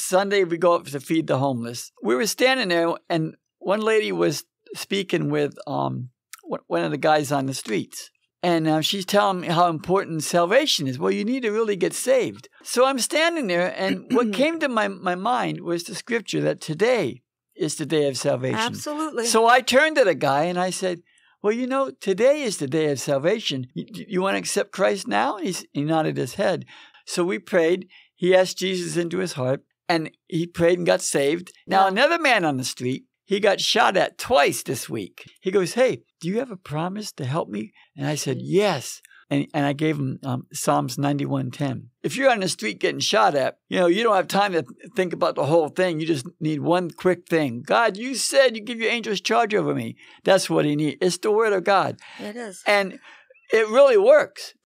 Sunday we go up to feed the homeless. We were standing there, and one lady was speaking with um one of the guys on the streets. And uh, she's telling me how important salvation is. Well, you need to really get saved. So I'm standing there, and what came to my, my mind was the scripture that today is the day of salvation. Absolutely. So I turned to the guy and I said, Well, you know, today is the day of salvation. You, you want to accept Christ now? He's, he nodded his head. So we prayed. He asked Jesus into his heart, and he prayed and got saved. Now, Yeah. another man on the street, he got shot at twice this week. He goes, Hey, do you have a promise to help me? And I said, Yes. And, and I gave him um, Psalms 91:10. If you're on the street getting shot at, you know, you don't have time to think about the whole thing. You just need one quick thing. God, you said you give your angels charge over me. That's what he needs. It's the word of God. It is. And it really works.